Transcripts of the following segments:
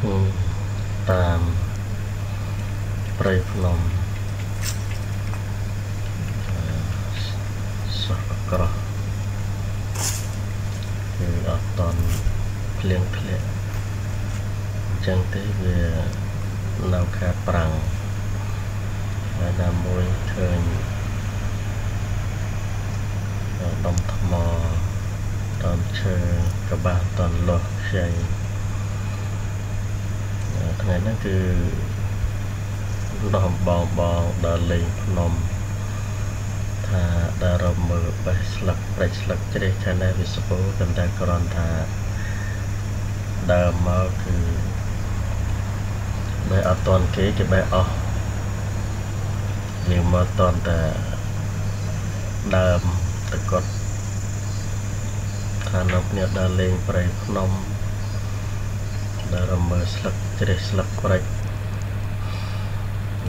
តាមព្រៃភ្នំសោះអក្រោះគឺអត់តន់ភ្លៀងធ្លាក់អញ្ចឹងទេវានៅខេត្តប្រាំងហើយណាមួយឃើញដុំថ្មដើមឈើកបាសតន់លាស់ខ្ចី ថ្ងៃហ្នឹងគឺដោះបងបងដល់លេងភ្នំថាដើររមើបេះស្លឹកប្រេចស្លឹកជ្រេះខាងនេះវាសពោតែតែគ្រាន់ថាដើរមកគឺបេះអត់តន់គេគេបេះអស់យើងមកតន់តែដើមតកត់ថានៅគ្នាដើរលេងព្រៃភ្នំ ដើររមើស្លឹកជ្រេះស្លឹកប្រេច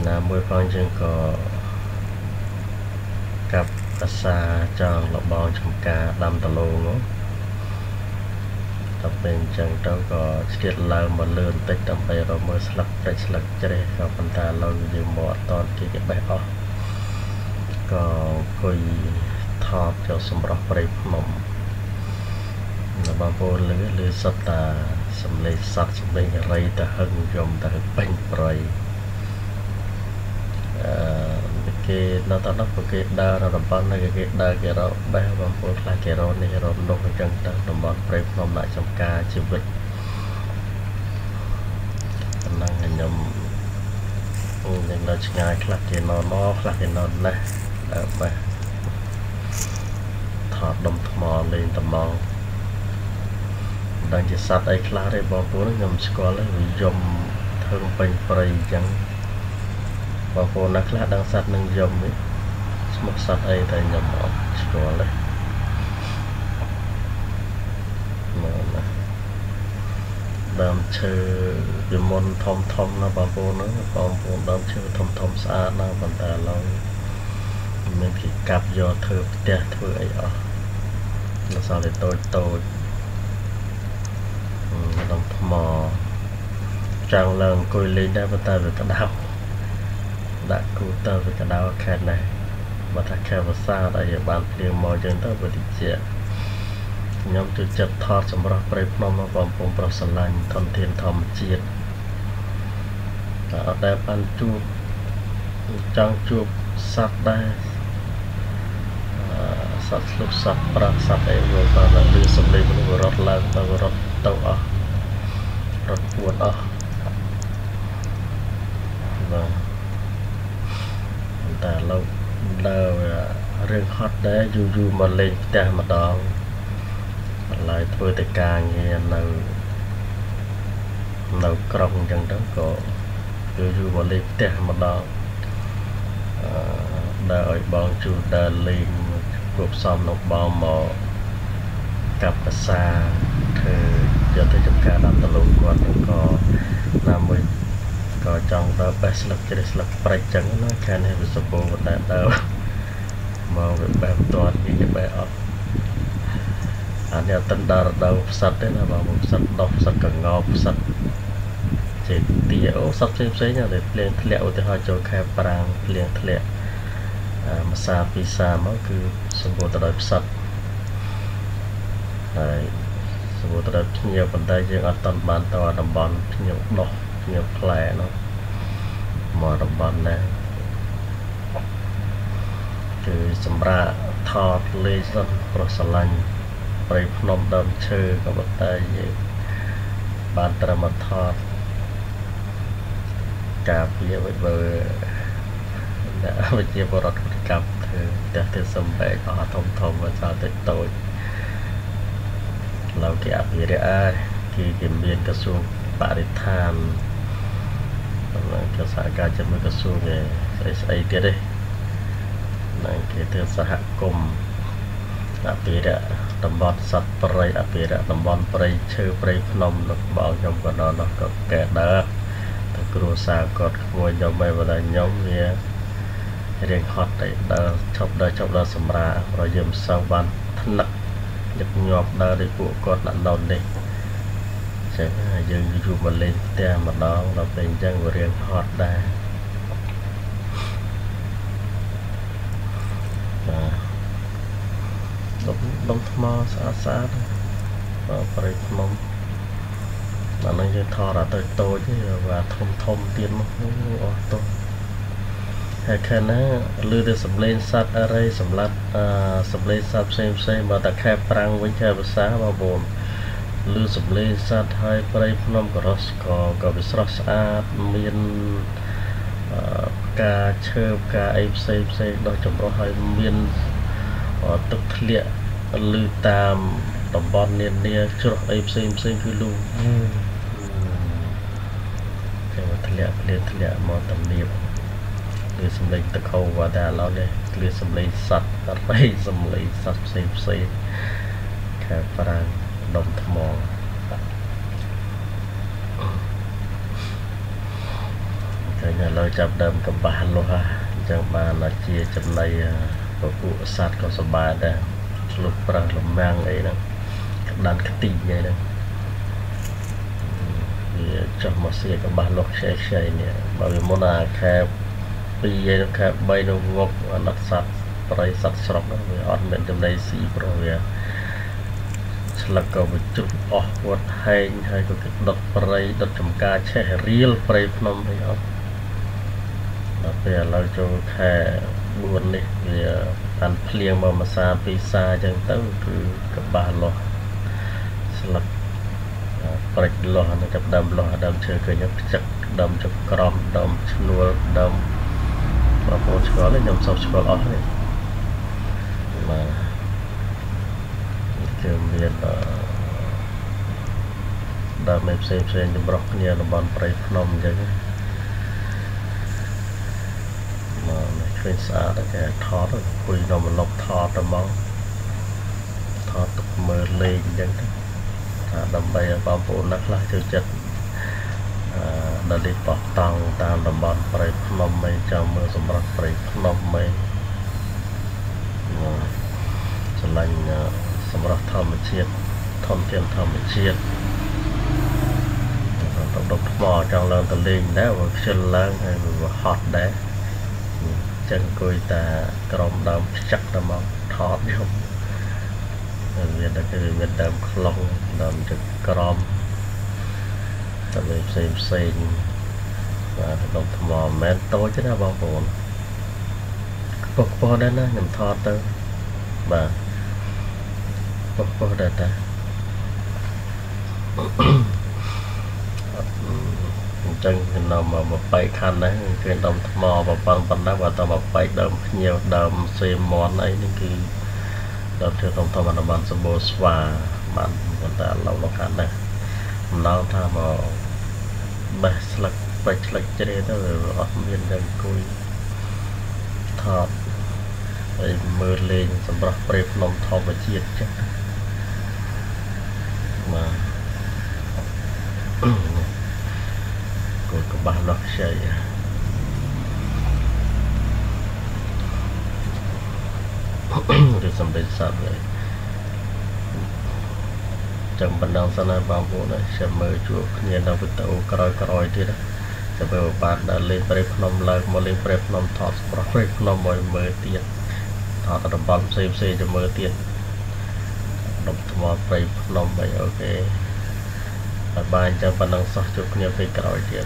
ណាមួយផងយើងក៏កាប់អាសាចង់លបងចំការដាំដលងនោះដល់ពេលអញ្ចឹងទៅក៏ឆ្លៀតឡើងមកលឿនតិចដើម្បីរកមើលស្លឹកព្រិចស្លឹកជ្រេះក៏ប៉ុន្តែឡើយយើងមកអត់តគេគេបេះអស់ក៏អង្គុយថតចូលសម្រស់ព្រៃភ្នំនៅបងប្អូនលឺលឺសត្វតា សំលេងសត្វសំលេងរៃទៅហឹងយំទៅពេញប្រៃអឺគេនៅតនោះពួកគេដើររបាំនៅគេដើរគេរកបេះបងប្អូនខ្លះគេរកនេះរកនោះអញ្ចឹងទៅតំបន់ព្រៃភ្នំដាក់ចំការជីវិតប៉ុណ្ណឹងខ្ញុំខ្ញុំនៅឆ្ងាយខ្លះគេនៅណខ្លះគេនៅនេះដើរបេះថតដុំថ្មលេងតំង ដឹងជាសត្វអីខ្លះទេបងប្អូនខ្ញុំស្គាល់ទេវាយំធ្វើពេញព្រៃអញ្ចឹងបងប្អូនណាខ្លះដឹងសត្វនឹងយំនេះឈ្មោះសត្វអីតែខ្ញុំអត់ស្គាល់ទេមើលណាដើមឈើពីមុនធំធំណាបងប្អូនណាបងប្អូនដើមឈើធំធំស្អាតណាប៉ុន្តែឡើយមានគេកាប់យកធ្វើផ្ទះធ្វើអីអស់នៅសល់តែតូចតូច ដុំថ្មចង់ឡើងអង្គុយលេងដែរប៉ុន្តែវាក្តៅដាក់គូទ័រវាក្តៅខេតណាស់បើថាខេតវសាអីបានភ្លៀងមកយើងទៅវាតិចខ្ញុំជួយចិត្តថតសម្រាប់ព្រៃភ្នំមកបងប្អូនប្រុសស្រឡាញ់ធនធានធម្មជាតិតែអត់ដែលបានជួបចង់ជួបសត្វដែរសត្វស្លុបសត្វប្រាក់សត្វអីវាបានលឺសំឡេងមនុស្សរត់ឡើងទៅរត់ ទៅអស់រត់ពួនអស់បាទតែលោកដើររឿងហត់ដែរយូរយូរមកលេងផ្ទះម្ដងបន្លែធ្វើតែការងារនៅនៅក្រុងអញ្ចឹងទៅក៏យូរយូរមកលេងផ្ទះម្ដងអឺដើរឲ្យបងជួដើរលេងគប់សំនៅបងមកកាប់ភាសាធ្វើ យកទៅចំការដាក់តលងគាត់នឹងក៏ណាមួយក៏ចង់ដើរបេះស្លឹកជ្រេះស្លឹកប្រេចចឹងណាខាងនេះវាសម្បូរតែដើរមកវាបែបតាត់វាបែបអត់អានេះអត់តិនដើរដើរផ្សិតទេណាបងផ្សិតដោះផ្សិតកងោផ្សិតចេទីអូសត្វផ្សេងផ្សេងតែភ្លៀងធ្លាក់ឧទាហរណ៍ចូលខែប្រាំងភ្លៀងធ្លាក់មួយសាពីរសាមកគឺសម្បូរទៅដោយផ្សិតហើយ សម្បូរទៅដោយភ្ញៀវប៉ុន្តែយើងអត់តាន់បានទៅតំបន់ភ្ញៀវដោះភ្ញៀវផ្លែនោះមកតំបន់ណាគឺសម្រាប់ថតលេខសិនប្រុសស្រឡាញ់ព្រៃភ្នំដើមឈើក៏ប៉ុន្តែយើងបានត្រឹមថតការពារឲ្យបើវិជាបរដ្ឋកម្មធ្វើផ្ទះធ្វើសំបែកអស់ធំធំមកសល់តិចតូច ឡូវគេអភិរក្សហើយគឺគេមានក្រសួងបរិស្ថានគេសហការជាមួយក្រសួងស្អីស្អីទៀតទេនឹងគេធ្វើសហគមន៍អភិរក្សតំបន់សត្វព្រៃអភិរក្សតំបន់ព្រៃឈើព្រៃភ្នំនៅបងខ្ញុំក៏ដល់នោះក៏កែដើរទៅគ្រួសារគាត់ក្មួយខ្ញុំឯងបើតែខ្ញុំវារៀងហត់តែដើរឈប់ដើរឈប់ដើរសម្រាប្រយើងមិនសូវបានថ្នឹក ញឹកញាប់ដើរដោយពួកគាត់ដាក់នៅនេះចឹងហើយយើងយូរមកលេងផ្ទះម្ដងដល់ពេលអញ្ចឹងវារៀងហត់ដែរបាទដុំដុំថ្មស្អាតស្អាតបាទប្រៃភ្នំដល់នេះយើងថតអត់ទៅតូចទេបាទធំធំទៀតមកអស់តោះ ហើយខាងណាលឺទៅសំឡេងសត្វអរិយសម្លាប់អឺសំឡេងសត្វផ្សេងផ្សេងបើតែខែប្រាំងវិញខែភាសាបងប្អូនឮសំឡេងសត្វហើយព្រៃភ្នំក៏រស់ក៏ក៏វាស្រស់ស្អាតមានអឺផ្កាឈើផ្កាអីផ្សេងផ្សេងដុះចម្រុះហើយមានទឹកធ្លាក់ឮតាមតំបន់នានាជ្រោះអីផ្សេងផ្សេងគឺលូគេមកធ្លាក់ធ្លាក់ធ្លាក់មកតំនៀប ឬសំឡេងទឹកហូរវត្តតែឥឡូវនេះឃ្លាសំឡេងសត្វអត់អីសំឡេងសត្វផ្សេងផ្សេងខែប្រាំងដុំថ្មតែឥឡូវចាប់ដើមកំបាសលោះអញ្ចឹងបានជាចំណៃពពួកសត្វក៏សបាយដែរឆ្លុះប្រាំងលំមាំងអីហ្នឹងក្តាន់ខ្ទីអីហ្នឹងវាចុះមកសៀកកំបាសលោះខ្ចីខ្ចីនេះបើវាមុនអាខែ 2ហើយខែ3នោះងប់អត់សត្វប្រៃសត្វស្រុកវាអត់មានចំណីស៊ីព្រោះវាស្លឹកក៏វាជ្រុះអស់វត្តហែងហើយក៏គេដុតប្រៃដុតចំការឆេះរៀលប្រៃភ្នំអីអត់ដល់ពេលឥឡូវចូលខែ4នេះវាបានភ្លៀងមកមួយសាពីរសាអញ្ចឹងទៅគឺកបាសលាស់ស្លឹកព្រិចលាស់នៅចាប់ដើមលាស់ដើមឈើឃើញខ្ចឹកដើមចក្រមដើមឈ្នួលដើម បងប្អូនឆ្ងល់ទេខ្ញុំសោកឆ្ងល់អស់នេះបាទគឺមានដើមផ្សេងផ្សេងចម្រុះគ្នាតំបន់ព្រៃភ្នំអញ្ចឹងមកឃើញស្អាតតែថតអង្គុយនៅម្លប់ថតទៅមកថតទុកមើលលេងអញ្ចឹងទៅថាដើម្បីឲ្យបងប្អូនណាខ្លះចូលចិត្តអឺ ដល់លេខបោះតង់តាមតំបន់ព្រៃភ្នំអីចាំមើលសម្រាប់ព្រៃភ្នំអីឆ្លាញ់សម្រាប់ធម្មជាតិធម្មជាតិធម្មជាតិទៅដុតថ្មចង់ឡើងទៅលេងដែរវាខ្ជិលឡើងហើយវាហត់ដែរចឹងអង្គុយតាក្រមដើមខ្ចឹកទៅមកថតខ្ញុំមានតែគឺមានដើមខ្លងដើមទឹកក្រម តែផ្សេងផ្សេងបាទដុំថ្មមិនមែនតូចទេណាបងប្អូនខ្ពស់ខ្ពស់ដែរណាខ្ញុំថតទៅបាទខ្ពស់ខ្ពស់ដែរតាអញ្ចឹងខ្ញុំមកបែកខណ្ឌដែរគឺដុំថ្មប្រប៉ាំងប៉ុណ្ណាបើតមកបែកដើមភ្ញៀវដើមសេមន់អីនេះគឺដើមធ្វើធំធំអនុបានសម្បូរស្វាបានប៉ុន្តែឡូវលោកខាត់ដែ រម្ដងថាមកបេះស្លឹកបេះស្លឹកជ្រេទៅអត់មានតែអង្គុយថតហើយមើលលេងសម្រាប់ព្រៃភ្នំធម្មជាតិចឹងបាទគោលកបាសលោះខ្ចីឬសំដេចសត្វហើយ ចាំបណ្ដងសិនហើយបងប្អូនខ្ញុំមើលជួបគ្នានៅវីដេអូក្រោយក្រោយទៀតទៅពេលបានដល់លេងព្រៃភ្នំឡើងមកលេងព្រៃភ្នំថតសម្រាប់ព្រៃភ្នំឲ្យមើលទៀតថតតំបន់ផ្សេងផ្សេងទៅមើលទៀតដុំថ្មព្រៃភ្នំអីអូខេបាយអញ្ចឹងប៉ុណ្ណឹងសោះជួបគ្នាពេលក្រោយទៀត